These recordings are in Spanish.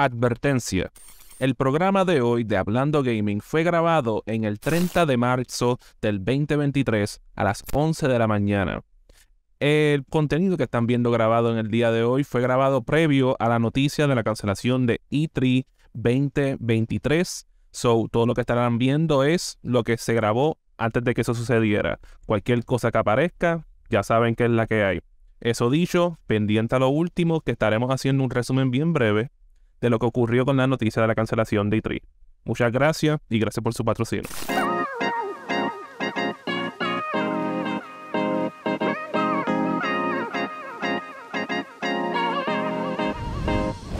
Advertencia. El programa de hoy de Hablando Gaming fue grabado en el 30 de marzo del 2023 a las 11 de la mañana. El contenido que están viendo grabado en el día de hoy fue grabado previo a la noticia de la cancelación de E3 2023. So, todo lo que estarán viendo es lo que se grabó antes de que eso sucediera. Cualquier cosa que aparezca, ya saben que es la que hay. Eso dicho, pendiente a lo último, que estaremos haciendo un resumen bien breve de lo que ocurrió con la noticia de la cancelación de E3. Muchas gracias y gracias por su patrocinio.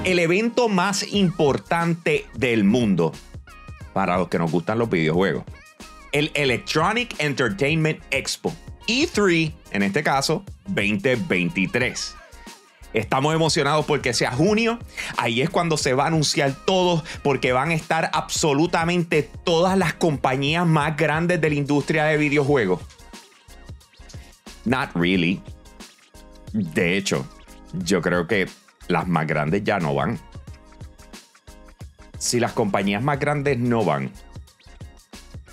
El evento más importante del mundo para los que nos gustan los videojuegos. El Electronic Entertainment Expo. E3, en este caso, 2023. Estamos emocionados porque sea junio. Ahí es cuando se va a anunciar todo, porque van a estar absolutamente todas las compañías más grandes de la industria de videojuegos. Not really. De hecho, yo creo que las más grandes ya no van. Si las compañías más grandes no van,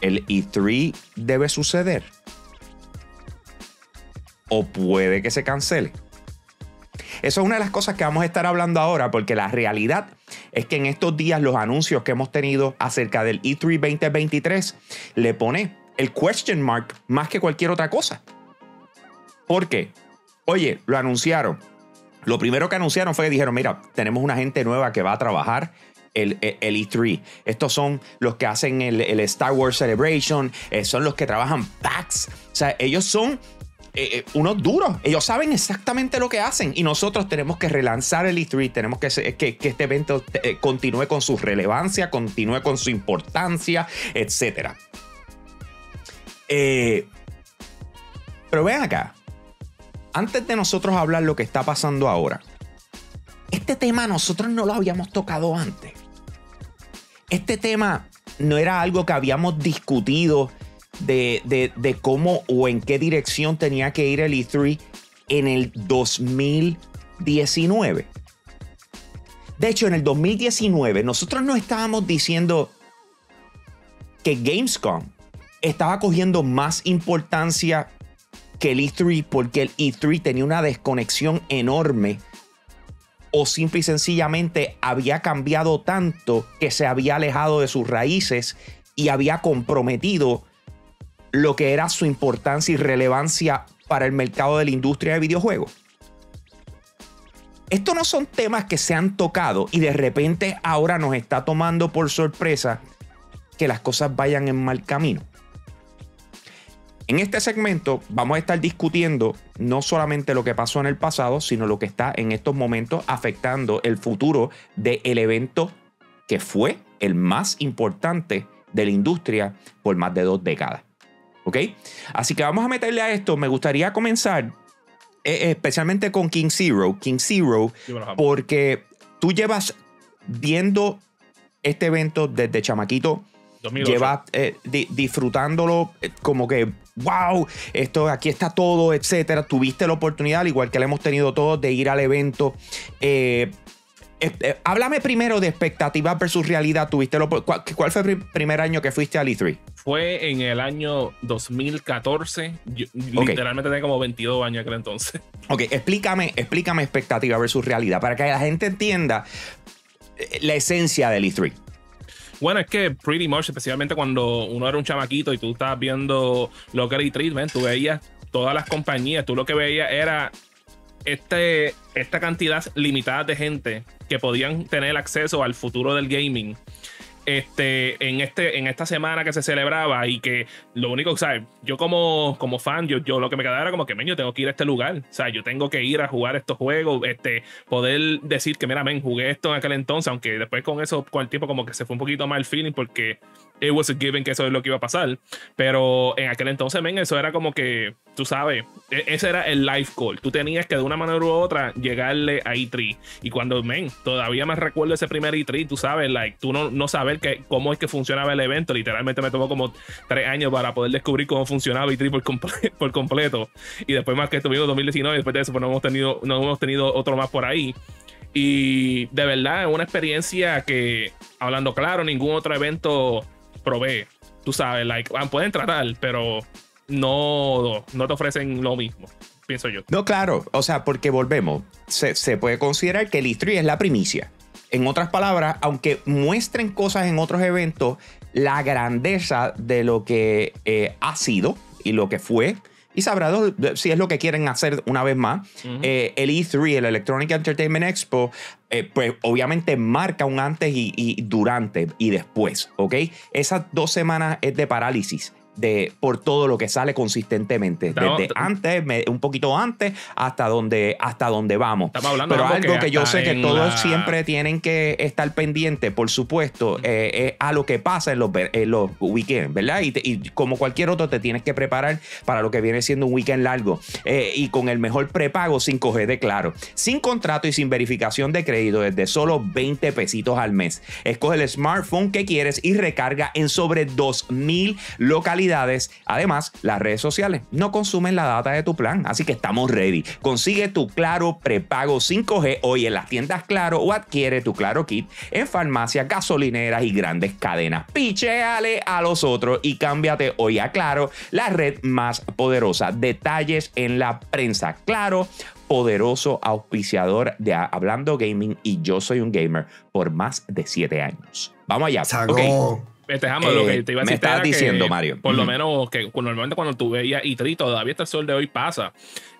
el E3 debe suceder. O puede que se cancele. Eso es una de las cosas que vamos a estar hablando ahora, porque la realidad es que en estos días los anuncios que hemos tenido acerca del E3 2023 le pone el question mark más que cualquier otra cosa. ¿Por qué? Oye, lo anunciaron. Lo primero que anunciaron fue que dijeron, mira, tenemos una gente nueva que va a trabajar el, el, E3. Estos son los que hacen el, Star Wars Celebration, eh, son los que trabajan PAX. O sea, ellos son eh, eh, unos duros. Ellos saben exactamente lo que hacen y nosotros tenemos que relanzar el E3, tenemos que, que, que este evento eh, continúe con su relevancia, continúe con su importancia, etc. pero ven acá, antes de nosotros hablar lo que está pasando ahora, este tema nosotros no lo habíamos tocado antes. Este tema no era algo que habíamos discutido de, cómo o en qué dirección tenía que ir el E3 en el 2019. De hecho, en el 2019 nosotros no estábamos diciendo que Gamescom estaba cogiendo más importancia que el E3 porque el E3 tenía una desconexión enorme o simple y sencillamente había cambiado tanto que se había alejado de sus raíces y había comprometido lo que era su importancia y relevancia para el mercado de la industria de videojuegos. Estos no son temas que se han tocado y de repente ahora nos está tomando por sorpresa que las cosas vayan en mal camino. En este segmento vamos a estar discutiendo no solamente lo que pasó en el pasado, sino lo que está en estos momentos afectando el futuro del evento que fue el más importante de la industria por más de dos décadas. ¿Ok? Así que vamos a meterle a esto. Me gustaría comenzar eh, especialmente con King Zero. King Zero, porque tú llevas viendo este evento desde chamaquito. Llevas eh, disfrutándolo eh, como que, wow, esto aquí está todo, etcétera. Tuviste la oportunidad, igual que la hemos tenido todos, de ir al evento. háblame primero de expectativas versus realidad. ¿Tuviste lo, cuál, cuál, fue el primer año que fuiste al E3? Fue en el año 2014. Literalmente tenía como 22 años aquel entonces. Ok, explícame, explícame expectativa versus realidad para que la gente entienda eh, la esencia del E3. Bueno, es que pretty much, especialmente cuando uno era un chamaquito y tú estabas viendo lo que era E3, tú veías todas las compañías, tú lo que veías era este, esta cantidad limitada de gente que podían tener acceso al futuro del gaming este, en, este, en esta semana que se celebraba y que lo único, ¿sabes? Yo como, como fan, yo, yo lo que me quedaba era como que, yo tengo que ir a este lugar, o sea, yo tengo que ir a jugar estos juegos, este, poder decir que, mira, men, jugué esto en aquel entonces, aunque después con eso, con el tiempo como que se fue un poquito mal el feeling porque it was a given que eso es lo que iba a pasar, pero en aquel entonces, men, eso era como que, tú sabes, e, ese era el life call, tú tenías que de una manera u otra llegarle a E3 y cuando, men, todavía me recuerdo ese primer E3, tú sabes, like, tú no, no sabes que, cómo es que funcionaba el evento. Literalmente me tomó como tres años para poder descubrir cómo funcionaba y por, por completo. Y después más que estuvimos en 2019, después de eso, pues no hemos tenido, no hemos tenido otro más por ahí. Y de verdad es una experiencia que, hablando claro, ningún otro evento provee. Tú sabes, like, ah, pueden tratar, pero no, no te ofrecen lo mismo, pienso yo. No, claro, o sea, porque volvemos, se, puede considerar que el E3 es la primicia. En otras palabras, aunque muestren cosas en otros eventos, la grandeza de lo que eh, ha sido y lo que fue, y sabrá si es lo que quieren hacer una vez más. Eh, el E3, el Electronic Entertainment Expo, eh, pues obviamente marca un antes y, y, durante y después, ¿ok? Esas dos semanas es de parálisis de, por todo lo que sale consistentemente. Desde antes, un poquito antes, hasta donde, hasta donde vamos. Pero algo que, yo sé que todos siempre tienen que estar pendientes, por supuesto, eh, a lo que pasa en los, los weekends, ¿verdad? Y, como cualquier otro, te tienes que preparar para lo que viene siendo un weekend largo. Eh, y con el mejor prepago 5G de claro. Sin contrato y sin verificación de crédito, desde solo 20 pesitos al mes. Escoge el smartphone que quieres y recarga en sobre 2.000 localidades Además, las redes sociales no consumen la data de tu plan, así que estamos ready. Consigue tu Claro prepago 5G hoy en las tiendas Claro o adquiere tu Claro Kit en farmacias, gasolineras y grandes cadenas. Picheale a los otros y cámbiate hoy a Claro, la red más poderosa. Detalles en la prensa. Claro poderoso auspiciador de Hablando Gaming y yo soy un gamer por más de 7 años. Vamos allá. Este, lo que te iba a decir. Me diciendo, Mario. Por lo menos que normalmente cuando tú veías E3, todavía este sol de hoy pasa.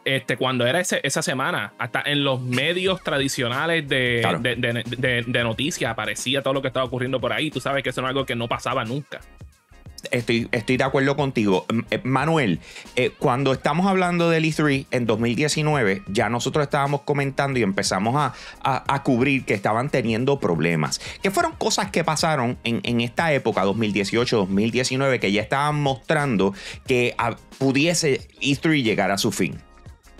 Este, cuando era esa semana, hasta en los medios tradicionales de, de noticias aparecía todo lo que estaba ocurriendo por ahí. Tú sabes que eso es algo que no pasaba nunca estoy, estoy de acuerdo contigo. Eh, Manuel, eh, cuando estamos hablando del E3 en 2019, ya nosotros estábamos comentando y empezamos a, a, cubrir que estaban teniendo problemas. ¿Qué fueron cosas que pasaron en, en esta época, 2018-2019, que ya estaban mostrando que ah, pudiese E3 llegar a su fin?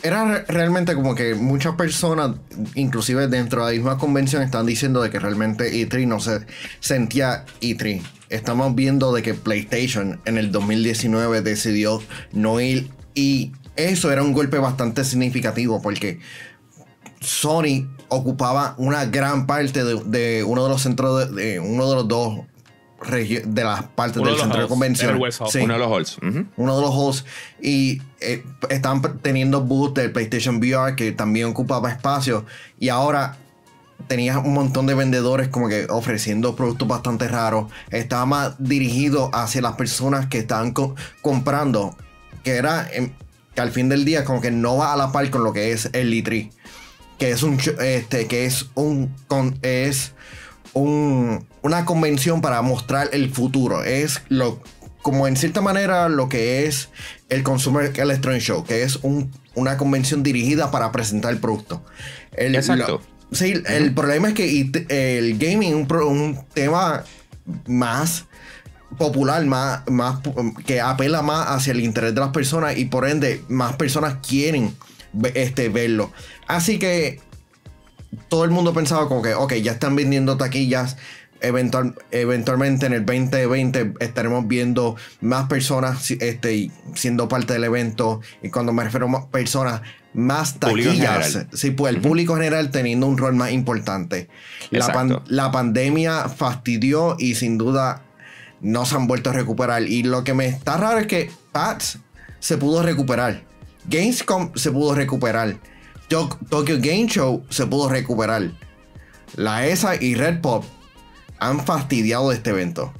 Era realmente como que muchas personas, inclusive dentro de la misma convención, están diciendo de que realmente E3 no se sentía E3 estamos viendo de que PlayStation en el 2019 decidió no ir y eso era un golpe bastante significativo porque Sony ocupaba una gran parte de, uno de los centros de, uno de los dos de las partes del centro de convención. Uno de los halls. Uno de los halls. Y eh, estaban teniendo booth del PlayStation VR que también ocupaba espacio. Y ahora tenías un montón de vendedores como que ofreciendo productos bastante raros. Estaba más dirigido hacia las personas que estaban comprando. Que era em, que al fin del día como que no va a la par con lo que es el Litri. Que es un este que es un es un, una convención para mostrar el futuro. Es lo como en cierta manera lo que es el Consumer Electronic Show, que es un, una convención dirigida para presentar el producto. El, Exacto. Sí, el problema es que el gaming es un, tema más popular, más, más, que apela más hacia el interés de las personas y por ende más personas quieren este, verlo. Así que todo el mundo pensaba como que, ok, ya están vendiendo taquillas. Eventual, eventualmente en el 2020 estaremos viendo más personas este, siendo parte del evento. Y cuando me refiero a personas, más taquillas. Sí, pues el público general teniendo un rol más importante. La, pandemia fastidió y sin duda no se han vuelto a recuperar. Y lo que me está raro es que PAX se pudo recuperar. Gamescom se pudo recuperar. Tokyo Game Show se pudo recuperar. La ESA y Red Pop han fastidiado este evento.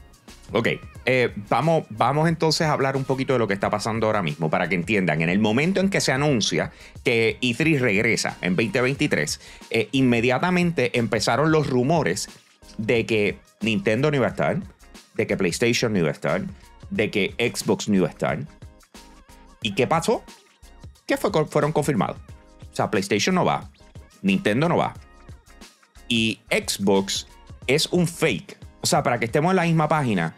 Ok, eh, vamos, vamos entonces a hablar un poquito de lo que está pasando ahora mismo para que entiendan. En el momento en que se anuncia que E3 regresa en 2023, eh, inmediatamente empezaron los rumores de que Nintendo no iba a estar, de que PlayStation no iba a estar, de que Xbox no iba a estar. ¿Y qué pasó? Que fue, fueron confirmados. O sea, PlayStation no va, Nintendo no va. Y Xbox es un fake. O sea, para que estemos en la misma página,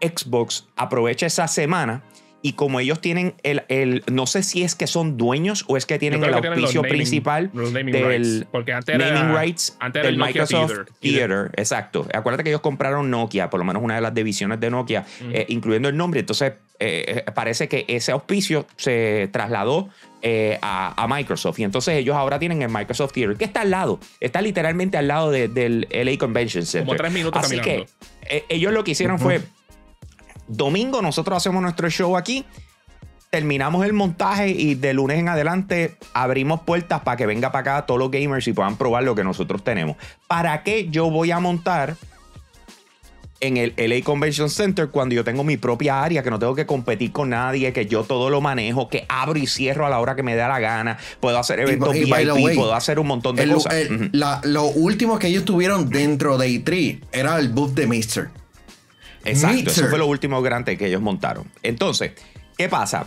Xbox aprovecha esa semana Y como ellos tienen el, el, no sé si es que son dueños o es que tienen el auspicio naming- principal los naming del rights, porque antes era- naming rights antes era del Microsoft Theater. Theater. Exacto. Acuérdate que ellos compraron Nokia, por lo menos una de las divisiones de Nokia, eh, incluyendo el nombre. Entonces, eh, eh, parece que ese auspicio se trasladó eh, a, a Microsoft. Y entonces ellos ahora tienen el Microsoft Theater, que está al lado. Está literalmente al lado de- del LA Convention Center. Como tres minutos Así caminando. que eh, ellos lo que hicieron fue, domingo nosotros hacemos nuestro show aquí. Terminamos el montaje y de lunes en adelante abrimos puertas para que venga para acá todos los gamers y puedan probar lo que nosotros tenemos. ¿Para qué yo voy a montar en el LA Convention Center cuando yo tengo mi propia área, que no tengo que competir con nadie, que yo todo lo manejo, que abro y cierro a la hora que me da la gana, puedo hacer eventos y VIP, way, puedo hacer un montón de El- cosas. el- Ujú. la- lo último que ellos tuvieron dentro de E3 era el booth de Mister. Exacto, eso fue lo último grande que ellos montaron. Entonces, ¿qué pasa?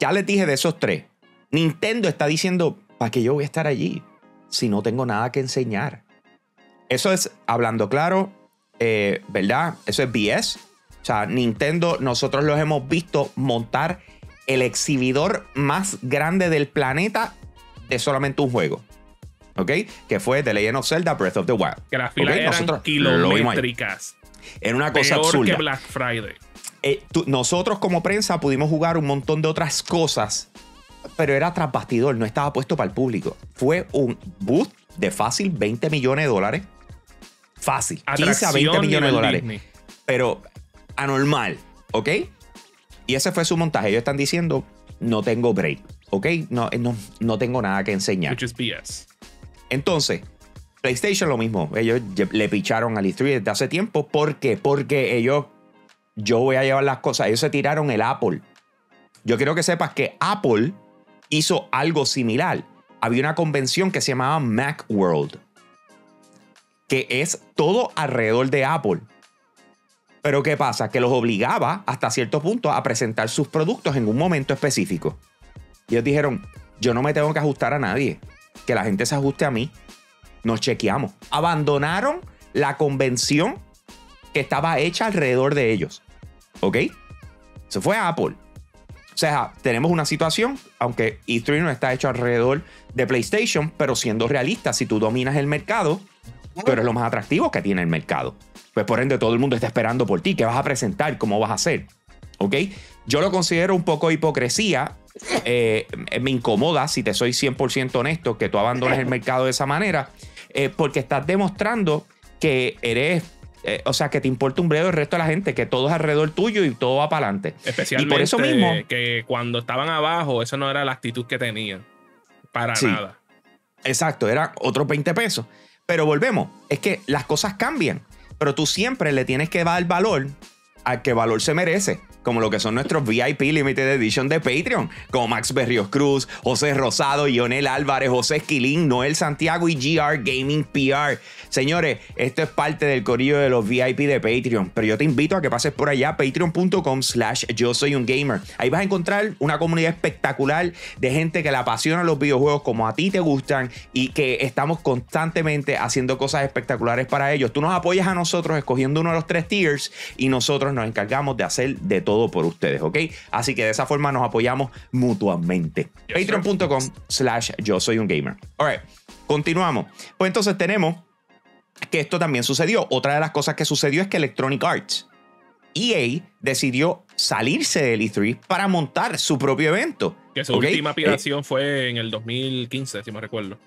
Ya les dije de esos tres. Nintendo está diciendo, ¿para qué yo voy a estar allí si no tengo nada que enseñar? Eso es, hablando claro, eh, ¿verdad? Eso es BS. O sea, Nintendo, nosotros los hemos visto montar el exhibidor más grande del planeta de solamente un juego. ¿Ok? Que fue The Legend of Zelda Breath of the Wild. Que las filas eran Nosotros kilométricas. Era una cosa Peor absurda. que Black Friday. Eh, tú- nosotros como prensa pudimos jugar un montón de otras cosas, pero era tras bastidor, no estaba puesto para el público. Fue un booth de fácil 20 millones de dólares. Fácil. 15 a 20 Atracción millones de dólares. Disney. Pero anormal, ¿ok? Y ese fue su montaje. Ellos están diciendo, no tengo break, ¿ok? No, eh, no, no tengo nada que enseñar. Which is BS. Entonces, PlayStation lo mismo. Ellos le picharon al E3 desde hace tiempo. ¿Por qué? Porque ellos, yo voy a llevar las cosas. Ellos se tiraron el Apple. Yo quiero que sepas que Apple hizo algo similar. Había una convención que se llamaba Macworld, que es todo alrededor de Apple. Pero ¿qué pasa? Que los obligaba hasta cierto punto a presentar sus productos en un momento específico. Y ellos dijeron, yo no me tengo que ajustar a nadie, que la gente se ajuste a mí. Nos chequeamos. Abandonaron la convención que estaba hecha alrededor de ellos. ¿Ok? Se fue a Apple. O sea, tenemos una situación, aunque E3 no está hecho alrededor de PlayStation, pero siendo realistas, si tú dominas el mercado, tú eres lo más atractivo que tiene el mercado. Pues por ende todo el mundo está esperando por ti. ¿Qué vas a presentar? ¿Cómo vas a hacer? ¿Ok? Yo lo considero un poco hipocresía. Eh, me incomoda, si te soy 100% honesto, que tú abandones el mercado de esa manera, eh, porque estás demostrando que eres, eh, o sea, que te importa un bledo el resto de la gente, que todo es alrededor tuyo y todo va para adelante. Especialmente y por eso mismo, que cuando estaban abajo, eso no era la actitud que tenían. Para Sí. nada. Exacto, era otros 20 pesos. Pero volvemos, es que las cosas cambian, pero tú siempre le tienes que dar valor al que valor se merece, como lo que son nuestros VIP Limited Edition de Patreon, como Max Berrios Cruz, José Rosado, Lionel Álvarez, José Esquilín, Noel Santiago y GR Gaming PR. Señores, esto es parte del corillo de los VIP de Patreon, pero yo te invito a que pases por allá, patreon.com slash yo soy un gamer. Ahí vas a encontrar una comunidad espectacular de gente que le apasiona los videojuegos como a ti te gustan y que estamos constantemente haciendo cosas espectaculares para ellos. Tú nos apoyas a nosotros escogiendo uno de los tres tiers y nosotros nos encargamos de hacer de todo por ustedes, ¿ok? Así que de esa forma nos apoyamos mutuamente. Yes. Patreon.com slash yo soy un gamer. Alright, continuamos. Pues entonces tenemos que esto también sucedió. Otra de las cosas que sucedió es que Electronic Arts, EA, decidió salirse del E3 para montar su propio evento. Que su última Eh, aspiración fue en el 2015, si me recuerdo.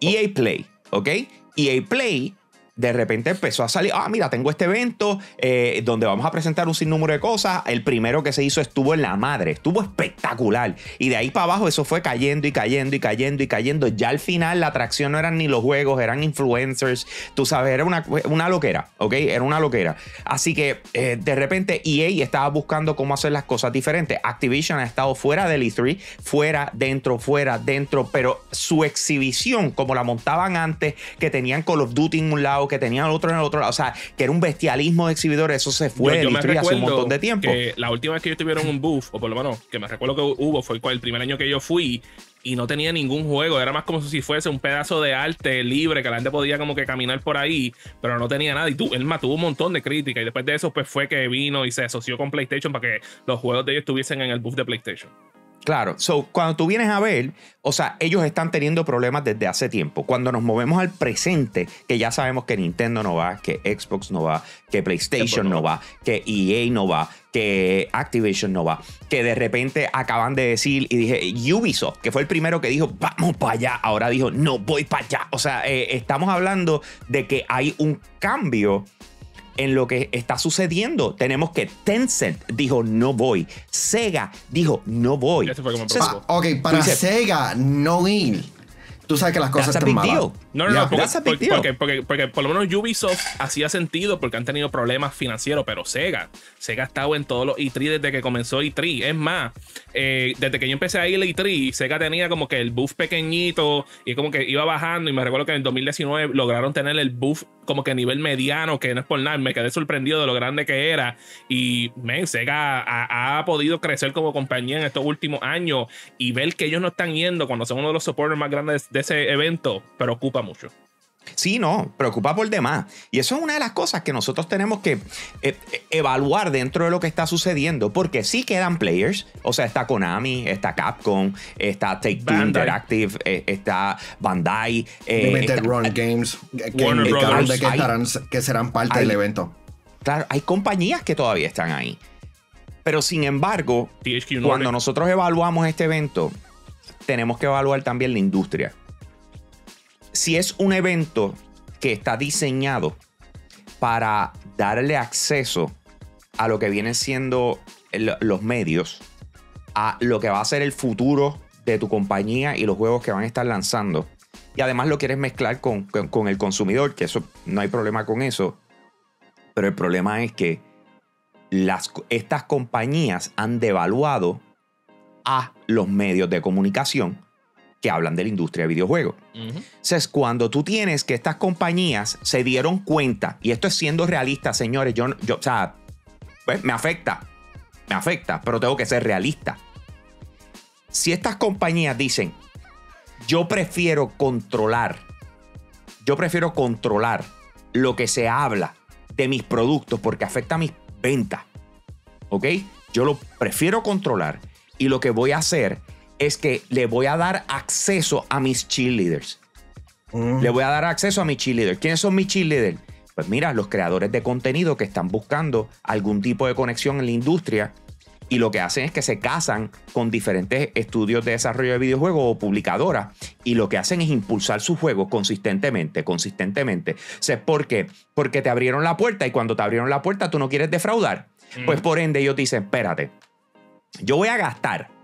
EA Play, ¿ok? EA Play de repente empezó a salir, ah, mira, tengo este evento eh, donde vamos a presentar un sinnúmero de cosas. El primero que se hizo estuvo en la madre, estuvo espectacular. Y de ahí para abajo eso fue cayendo y cayendo y cayendo y cayendo. Ya al final la atracción no eran ni los juegos, eran influencers. Tú sabes, era una, una loquera, ¿ok? Era una loquera. Así que eh, de repente EA estaba buscando cómo hacer las cosas diferentes. Activision ha estado fuera del E3, fuera, dentro, fuera, dentro, pero su exhibición, como la montaban antes, que tenían Call of Duty en un lado, que tenían el otro en el otro lado, o sea, que era un bestialismo de exhibidores, eso se fue yo, yo me E3 hace un montón de tiempo. que la última vez que ellos tuvieron un booth, o por lo menos que me recuerdo que hubo, fue el primer año que yo fui. y no tenía ningún juego. Era más como si fuese un pedazo de arte libre que la gente podía como que caminar por ahí, pero no tenía nada. Y tú, él tuvo un montón de críticas. Y después de eso, pues fue que vino y se asoció con PlayStation para que los juegos de ellos estuviesen en el booth de PlayStation. Claro, so, cuando tú vienes a ver, o sea, ellos están teniendo problemas desde hace tiempo. Cuando nos movemos al presente, que ya sabemos que Nintendo no va, que Xbox no va, que PlayStation no va, que EA no va, que Activision no va, que de repente acaban de decir y dije Ubisoft, que fue el primero que dijo vamos para allá, ahora dijo no voy para allá. O sea, eh, estamos hablando de que hay un cambio en lo que está sucediendo. Tenemos que Tencent dijo no voy. Sega dijo no voy. Ah, ok, para Sega no ir tú sabes que las cosas están malas. No, no, no, porque, porque, por lo menos Ubisoft hacía sentido porque han tenido problemas financieros, pero Sega, Sega ha estado en todos los E3 desde que comenzó E3. Es más, eh, desde que yo empecé a ir a E3, Sega tenía como que el buff pequeñito y como que iba bajando. Y me recuerdo que en el 2019 lograron tener el buff como que a nivel mediano, que no es por nada, me quedé sorprendido de lo grande que era. Y, men, Sega ha, podido crecer como compañía en estos últimos años y ver que ellos no están yendo cuando son uno de los supporters más grandes de ese evento preocupa mucho. Sí, no, preocupa por demás. Y eso es una de las cosas que nosotros tenemos que eh, eh, evaluar dentro de lo que está sucediendo, porque sí quedan players, o sea, está Konami, está Capcom, está Take Two Interactive, eh, está Bandai, Limited Run Games, que, que, serán parte del evento. Claro, hay compañías que todavía están ahí. Pero sin embargo, cuando nosotros evaluamos este evento, tenemos que evaluar también la industria si es un evento que está diseñado para darle acceso a lo que vienen siendo los medios, a lo que va a ser el futuro de tu compañía y los juegos que van a estar lanzando, y además lo quieres mezclar con, el consumidor, que eso no hay problema con eso, pero el problema es que las, estas compañías han devaluado a los medios de comunicación que hablan de la industria de videojuegos. Entonces, cuando tú tienes que estas compañías se dieron cuenta, y esto es siendo realista, señores, yo, yo o sea, pues, me afecta, me afecta, pero tengo que ser realista. Si estas compañías dicen, yo prefiero controlar, yo prefiero controlar lo que se habla de mis productos porque afecta a mis ventas, ¿ok? Yo lo prefiero controlar y lo que voy a hacer es que le voy a dar acceso a mis cheerleaders. Mm. Le voy a dar acceso a mis cheerleaders. ¿Quiénes son mis cheerleaders? Pues mira, los creadores de contenido que están buscando algún tipo de conexión en la industria y lo que hacen es que se casan con diferentes estudios de desarrollo de videojuegos o publicadoras y lo que hacen es impulsar su juego consistentemente, consistentemente. ¿Por qué? Porque te abrieron la puerta y cuando te abrieron la puerta tú no quieres defraudar. Pues mm. por ende ellos dicen, espérate, yo voy a gastar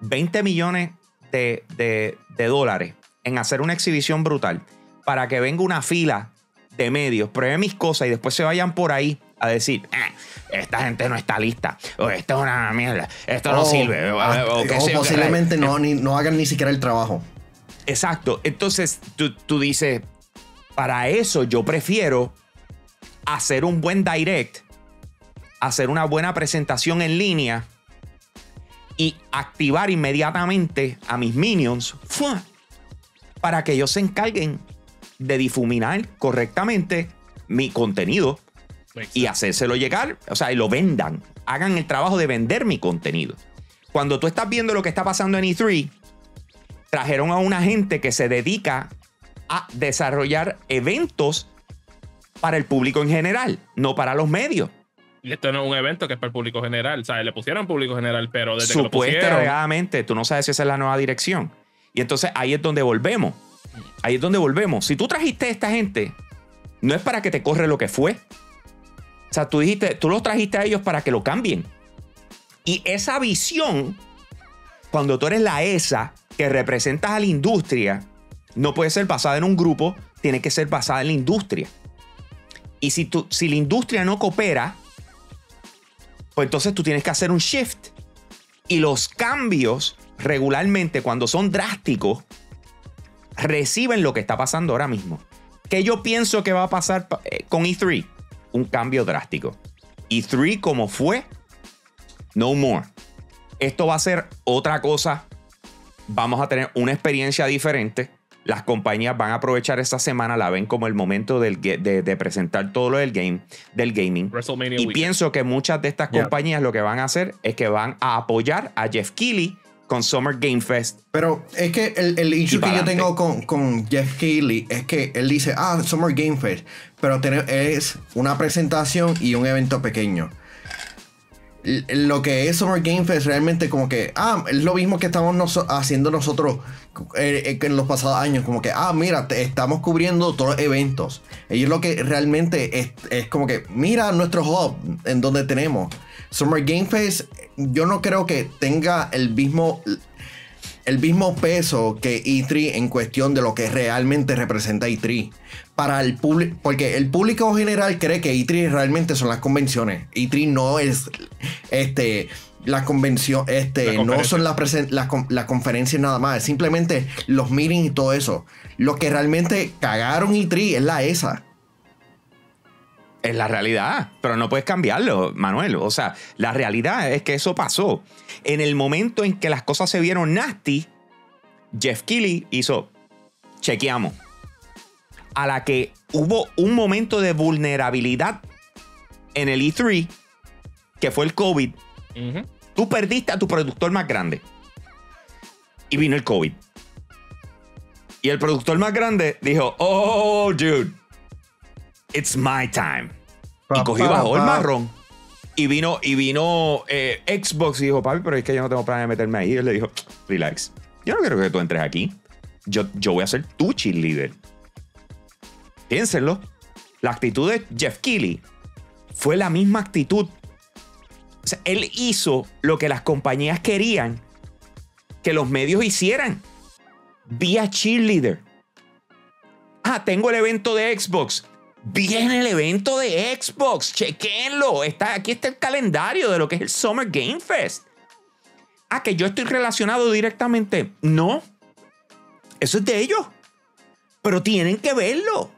20 millones de, dólares en hacer una exhibición brutal para que venga una fila de medios, pruebe mis cosas y después se vayan por ahí a decir, eh, esta gente no está lista, o esto es una mierda, esto no sirve. O, ah, posiblemente no, no hagan ni siquiera el trabajo. Exacto. Entonces tú, tú dices, para eso yo prefiero hacer un buen direct, hacer una buena presentación en línea y activar inmediatamente a mis minions para que ellos se encarguen de difuminar correctamente mi contenido y hacérselo llegar, o sea, y lo vendan, hagan el trabajo de vender mi contenido. Cuando tú estás viendo lo que está pasando en E3, trajeron a una gente que se dedica a desarrollar eventos para el público en general, no para los medios. Y esto no es un evento que es para el público general. O sea, le pusieron público general, pero desde pusieron... tú no sabes si esa es la nueva dirección. Y entonces ahí es donde volvemos. Ahí es donde volvemos. Si tú trajiste a esta gente, no es para que te corre lo que fue. O sea, tú dijiste, tú los trajiste a ellos para que lo cambien. Y esa visión, cuando tú eres la ESA que representas a la industria, no puede ser basada en un grupo, tiene que ser basada en la industria. Y si, tú, si la industria no coopera, pues entonces tú tienes que hacer un shift. Y los cambios regularmente, cuando son drásticos, reciben lo que está pasando ahora mismo. ¿Qué yo pienso que va a pasar eh, con E3? Un cambio drástico. E3 como fue, no more. Esto va a ser otra cosa vamos a tener una experiencia diferente. Las compañías van a aprovechar esta semana, la ven como el momento del de, de presentar todo lo del game, del gaming. Y weekend. pienso que muchas de estas Yeah. compañías lo que van a hacer es que van a apoyar a Jeff Keighley con Summer Game Fest. Pero es que el, el issue que yo tengo con, con Jeff Keighley es que él dice, ah, Summer Game Fest, pero tiene- es una presentación y un evento pequeño. Lo que es Summer Game Fest realmente como que, ah, es lo mismo que estamos haciendo nosotros eh, eh, en los pasados años, como que, ah, mira, estamos cubriendo todos los eventos. Ellos lo que realmente es, es como que, mira nuestro hub en donde tenemos. Summer Game Fest, yo no creo que tenga el mismo el mismo peso que E3 en cuestión de lo que realmente representa E3. Para el público, porque el público general cree que E3 realmente son las convenciones. E3 no es este la convención, este, La no son las las conferencias nada más, es simplemente los meetings y todo eso. Lo que realmente cagaron E3 es la ESA. Es la realidad, pero no puedes cambiarlo, Manuel. O sea, la realidad es que eso pasó. En el momento en que las cosas se vieron nasty, Jeff Keighley hizo, chequeamos. A la que hubo un momento de vulnerabilidad en el E3, que fue el COVID, tú perdiste a tu productor más grande. Y vino el COVID. Y el productor más grande dijo, oh, dude, it's my time. Y cogió y bajó el marrón. Y vino, y vino eh, Xbox y dijo, papi, pero es que yo no tengo plan de meterme ahí. Y él le dijo, relax. Yo no quiero que tú entres aquí. Yo, yo voy a ser tu cheerleader. Piénsenlo. La actitud de Jeff Keighley fue la misma actitud. O sea, él hizo lo que las compañías querían que los medios hicieran. Vía cheerleader. Ah, tengo el evento de Xbox. Viene el evento de Xbox. Chequenlo. Está, aquí está el calendario de lo que es el Summer Game Fest. Ah, que yo estoy relacionado directamente. No. Eso es de ellos. Pero tienen que verlo.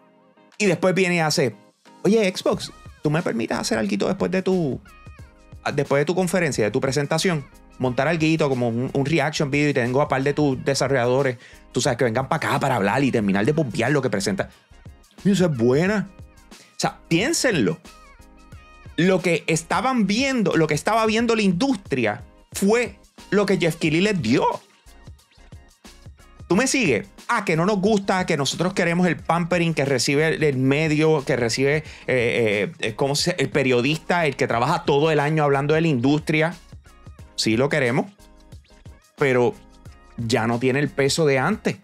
Y después viene y hace, oye Xbox, ¿tú me permites hacer algo después de tu, después de tu conferencia, de tu presentación? Montar algo como un, reaction video y tengo a par de tus desarrolladores, tú sabes, que vengan para acá para hablar y terminar de pompear lo que presenta. Eso es buena. O sea, piénsenlo. Lo que estaban viendo, lo que estaba viendo la industria fue lo que Jeff Keighley les dio. ¿Tú me sigues? Ah, que no nos gusta, que nosotros queremos el pampering que recibe el, el medio, que recibe eh, eh, eh, ¿cómo se- el periodista, el que trabaja todo el año hablando de la industria. Sí lo queremos, pero ya no tiene el peso de antes.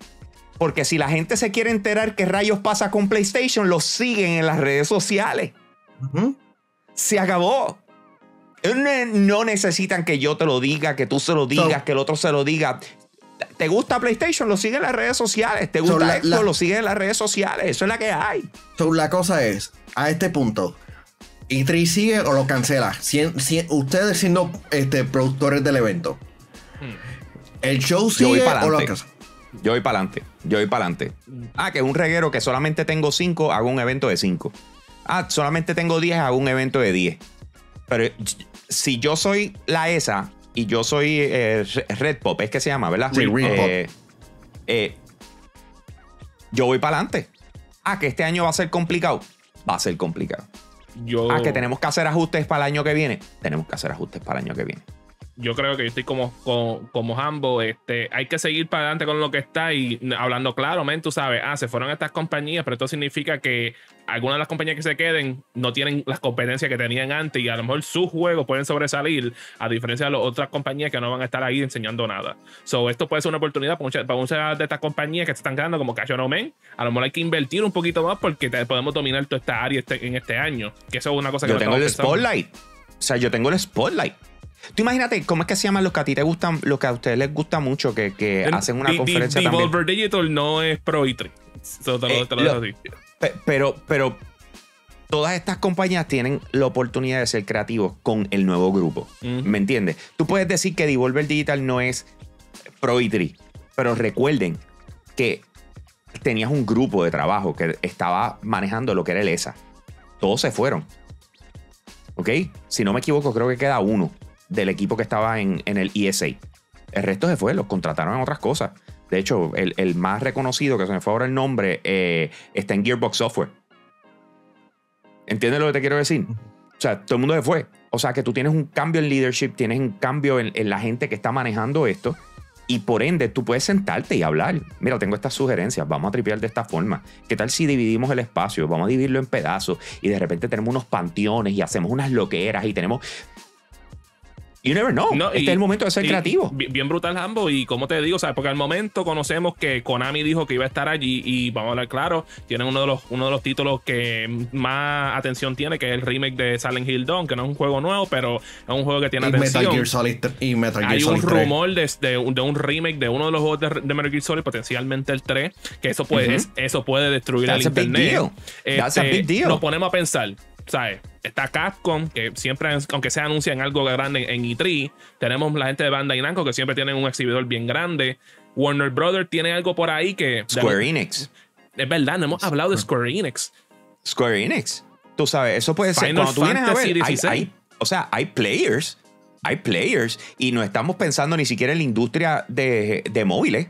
Porque si la gente se quiere enterar qué rayos pasa con PlayStation, lo siguen en las redes sociales. Se acabó. No- necesitan que yo te lo diga, que tú se lo digas, So- que el otro se lo diga. ¿Te gusta PlayStation? Lo sigue en las redes sociales. ¿Te So, gusta la- Xbox? la- Lo sigue en las redes sociales. Eso es la que hay. So, la cosa es, a este punto, ¿E3 sigue o lo cancela? Cien- ustedes siendo este, productores del evento. ¿El show sigue para o lo cancela? Yo voy para adelante. Yo voy para adelante. Ah, que es un reguero que solamente tengo 5, hago un evento de 5. Ah, solamente tengo 10, hago un evento de 10. Pero si yo soy la ESA y yo soy eh, Red Pop, es que se llama, ¿verdad? Sí, Red Eh, eh, yo voy para adelante. Ah, que este año va a ser complicado. Va a ser complicado. Yo, Ah, que tenemos que hacer ajustes para el año que viene. Tenemos que hacer ajustes para el año que viene. Yo creo que yo estoy como, como, como Hambo. Este, hay que seguir para adelante con lo que está y hablando claro, men, tú sabes, ah, se fueron estas compañías, pero esto significa que algunas de las compañías que se queden no tienen las competencias que tenían antes y a lo mejor sus juegos pueden sobresalir a diferencia de las otras compañías que no van a estar ahí enseñando nada. So, esto puede ser una oportunidad para muchas, para muchas de estas compañías que se están quedando como Cash No Man. A lo mejor hay que invertir un poquito más porque te- podemos dominar toda esta área este- en este año. Que eso es una cosa que Yo no tengo el pensando. spotlight. O sea, yo tengo el spotlight. Tú imagínate cómo es que se llaman los que a ti te gustan, los que a ustedes les gusta mucho, que, que El- hacen una Di- Di- conferencia también. Devolver Digital no es Pro E3. So, te lo, Eh, te lo lo- dejo así. Pe- Pero, pero todas estas compañías tienen la oportunidad de ser creativos con el nuevo grupo. ¿Me entiendes? Tú puedes decir que Devolver Digital no es Pro E3, pero recuerden que tenías un grupo de trabajo que estaba manejando lo que era el ESA. Todos se fueron. ¿Ok? Si no me equivoco, creo que queda uno del equipo que estaba en, en el ESA. El resto se fue, los contrataron en otras cosas. De hecho, el, el más reconocido, que se me fue ahora el nombre, eh, está en Gearbox Software. ¿Entiendes lo que te quiero decir? O sea, todo el mundo se fue. O sea, que tú tienes un cambio en leadership, tienes un cambio en, en la gente que está manejando esto. Y por ende, tú puedes sentarte y hablar. Mira, tengo estas sugerencias, vamos a tripear de esta forma. ¿Qué tal si dividimos el espacio? Vamos a dividirlo en pedazos y de repente tenemos unos panteones y hacemos unas loqueras y tenemos You never know. No, este y- es el momento de ser creativo. Bien, brutal ambos. Y como te digo, ¿sabes? porque al momento conocemos que Konami dijo que iba a estar allí. Y vamos a hablar claro, tienen uno de los, uno de los títulos que más atención tiene, que es el remake de Silent Hill Dawn, que no es un juego nuevo, pero es un juego que tiene Y Metal atención. Gear Solid 3 y Metal Gear Hay un Solid 3. rumor de, de un- de un remake de uno de los juegos de, de Metal Gear Solid, potencialmente el 3, que eso puede, es- eso puede destruir That's el a big internet. deal. That's a big deal. Nos ponemos a pensar, ¿sabes? Está Capcom, que siempre, aunque se anuncian algo grande en E3, tenemos la gente de Bandai Namco, que siempre tienen un exhibidor bien grande. Warner Brothers tiene algo por ahí que... Square Enix. Es verdad, no hemos hablado de Square Enix. Square Enix. Tú sabes, eso puede ser. Final Cuando tú vienes a ver, hay, 16. hay- o sea, hay players. Hay players. Y no estamos pensando ni siquiera en la industria de, de móviles.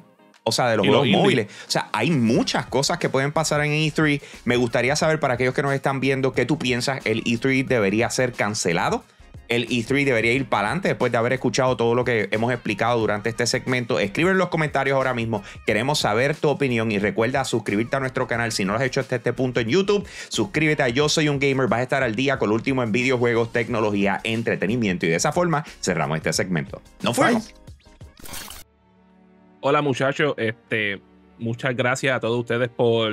O sea, de los juegos móviles. O sea, hay muchas cosas que pueden pasar en E3. Me gustaría saber para aquellos que nos están viendo qué tú piensas. ¿El E3 debería ser cancelado? ¿El E3 debería ir para adelante después de haber escuchado todo lo que hemos explicado durante este segmento? Escribe en los comentarios ahora mismo. Queremos saber tu opinión y recuerda suscribirte a nuestro canal si no lo has hecho hasta este punto en YouTube. Suscríbete a Yo Soy un Gamer. Vas a estar al día con lo último en videojuegos, tecnología, entretenimiento y de esa forma cerramos este segmento. Nos fuimos. Hola muchachos, este, muchas gracias a todos ustedes por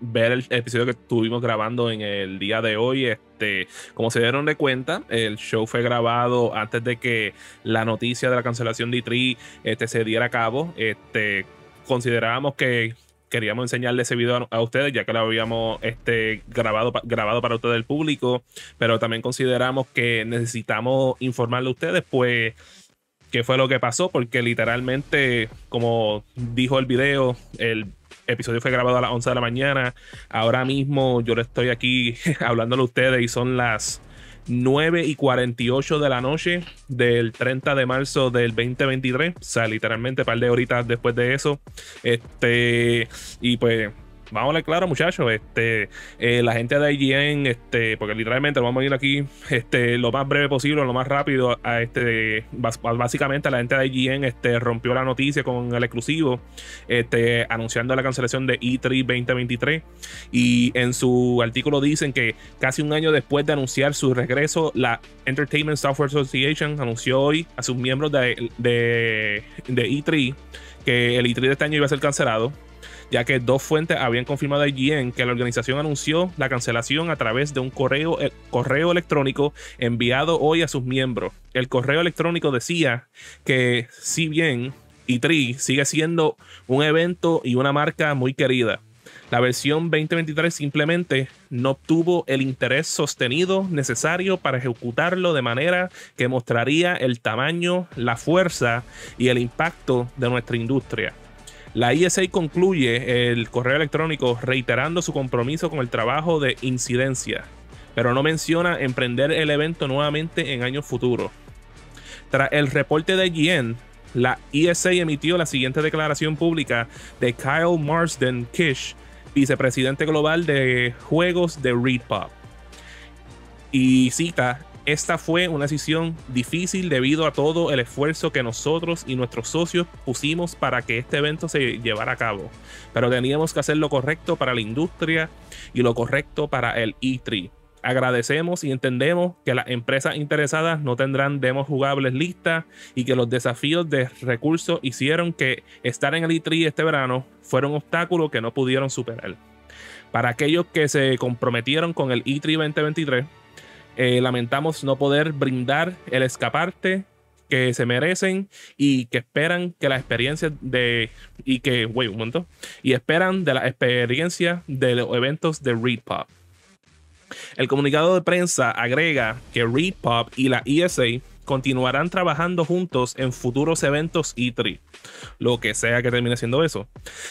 ver el episodio que estuvimos grabando en el día de hoy. Este, como se dieron de cuenta, el show fue grabado antes de que la noticia de la cancelación de E3 este, se diera a cabo. Este, considerábamos que queríamos enseñarle ese video a, ustedes, ya que lo habíamos este, grabado, grabado para ustedes el público, pero también consideramos que necesitamos informarle a ustedes, pues qué fue lo que pasó, porque literalmente, como dijo el video, el episodio fue grabado a las 11 de la mañana. Ahora mismo yo le estoy aquí hablándole a ustedes y son las 9 y 48 de la noche del 30 de marzo del 2023. O sea, literalmente un par de horitas después de eso. Este, y pues. Vamos a hablar claro, muchachos. Este, eh, la gente de IGN, este, porque literalmente lo vamos a ir aquí este, lo más breve posible, lo más rápido. A este, básicamente, la gente de IGN este, rompió la noticia con el exclusivo, este, anunciando la cancelación de E E3 2023. Y en su artículo dicen que casi un año después de anunciar su regreso, la Entertainment Software Association anunció hoy a sus miembros de, de, de E3 que el E3 de este año iba a ser cancelado ya que dos fuentes habían confirmado a IGN que la organización anunció la cancelación a través de un correo, eh, correo electrónico enviado hoy a sus miembros. El correo electrónico decía que si bien E3 sigue siendo un evento y una marca muy querida, la versión 2023 simplemente no obtuvo el interés sostenido necesario para ejecutarlo de manera que mostraría el tamaño, la fuerza y el impacto de nuestra industria. La ISA concluye el correo electrónico reiterando su compromiso con el trabajo de incidencia, pero no menciona emprender el evento nuevamente en años futuros. Tras el reporte de IGN, la ESA emitió la siguiente declaración pública de Kyle Marsden Kish, vicepresidente global de juegos de ReadPop. Y cita, esta fue una decisión difícil debido a todo el esfuerzo que nosotros y nuestros socios pusimos para que este evento se llevara a cabo. Pero teníamos que hacer lo correcto para la industria y lo correcto para el E3. Agradecemos y entendemos que las empresas interesadas no tendrán demos jugables listas y que los desafíos de recursos hicieron que estar en el E3 este verano fuera un obstáculo que no pudieron superar. Para aquellos que se comprometieron con el E3 2023, eh, lamentamos no poder brindar el escaparte que se merecen y que esperan que la experiencia de y que wait, un momento y esperan de la experiencia de los eventos de Read Pop. El comunicado de prensa agrega que Read Pop y la ESA continuarán trabajando juntos en futuros eventos E3, lo que sea que termine siendo eso.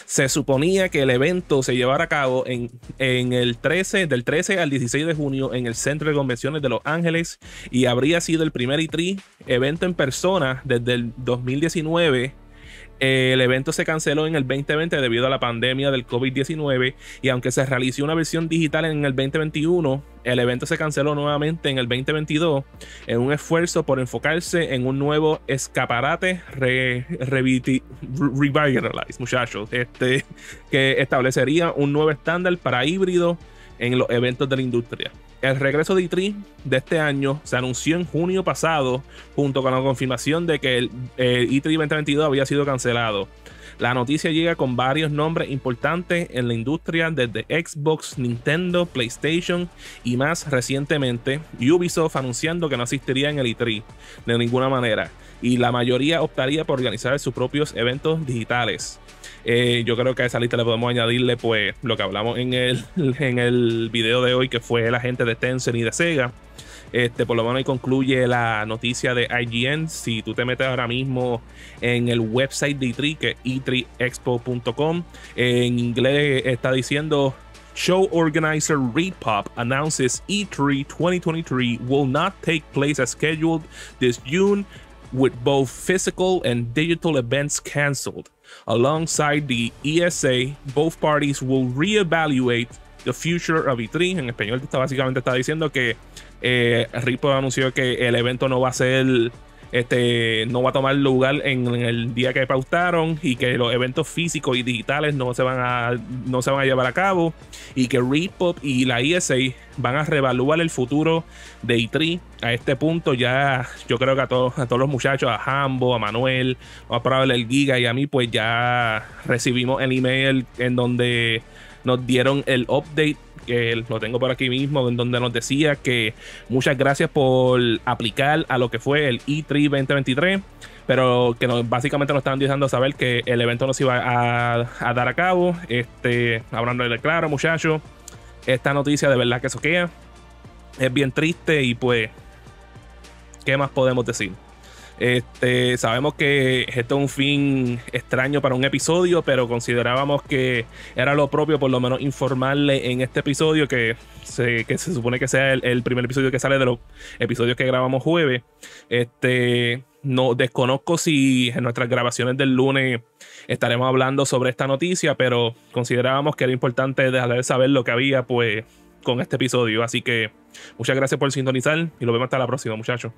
Se suponía que el evento se llevara a cabo en, en el 13, del 13 al 16 de junio en el Centro de Convenciones de Los Ángeles y habría sido el primer E3 evento en persona desde el 2019 el evento se canceló en el 2020 debido a la pandemia del COVID-19 y aunque se realizó una versión digital en el 2021, el evento se canceló nuevamente en el 2022 en un esfuerzo por enfocarse en un nuevo escaparate re, muchachos, este, que establecería un nuevo estándar para híbrido en los eventos de la industria. El regreso de E3 de este año se anunció en junio pasado, junto con la confirmación de que el, E3 2022 había sido cancelado. La noticia llega con varios nombres importantes en la industria, desde Xbox, Nintendo, PlayStation y más recientemente Ubisoft anunciando que no asistiría en el E3 de ninguna manera. Y la mayoría optaría por organizar sus propios eventos digitales. Eh, yo creo que a esa lista le podemos añadirle pues lo que hablamos en el, en el video de hoy, que fue la gente de Tencent y de Sega. Este, por lo menos ahí concluye la noticia de IGN. Si tú te metes ahora mismo en el website de E3, que es e3expo.com, en inglés está diciendo Show organizer Reed Pop announces E3 2023 will not take place as scheduled this June, with both physical and digital events cancelled. Alongside the ESA, both parties will reevaluate the future of E3. En español, está básicamente está diciendo que eh, anunció que el evento no va a ser este, no va a tomar lugar en, el día que pautaron y que los eventos físicos y digitales no se van a, no se van a llevar a cabo y que Repop y la ESA van a reevaluar el futuro de E3. A este punto ya yo creo que a todos, a todos los muchachos, a Hambo, a Manuel, a probar el Giga y a mí pues ya recibimos el email en donde nos dieron el update que lo tengo por aquí mismo, en donde nos decía que muchas gracias por aplicar a lo que fue el E3 2023, pero que básicamente nos estaban dejando saber que el evento no se iba a, dar a cabo. Este, hablando de claro, muchachos, esta noticia de verdad que soquea. Es bien triste y pues, ¿qué más podemos decir? Este, sabemos que esto es un fin extraño para un episodio, pero considerábamos que era lo propio, por lo menos, informarle en este episodio que se, se supone que sea el, primer episodio que sale de los episodios que grabamos jueves. Este, no desconozco si en nuestras grabaciones del lunes estaremos hablando sobre esta noticia, pero considerábamos que era importante dejarles saber lo que había, pues, con este episodio. Así que muchas gracias por sintonizar y lo vemos hasta la próxima, muchachos.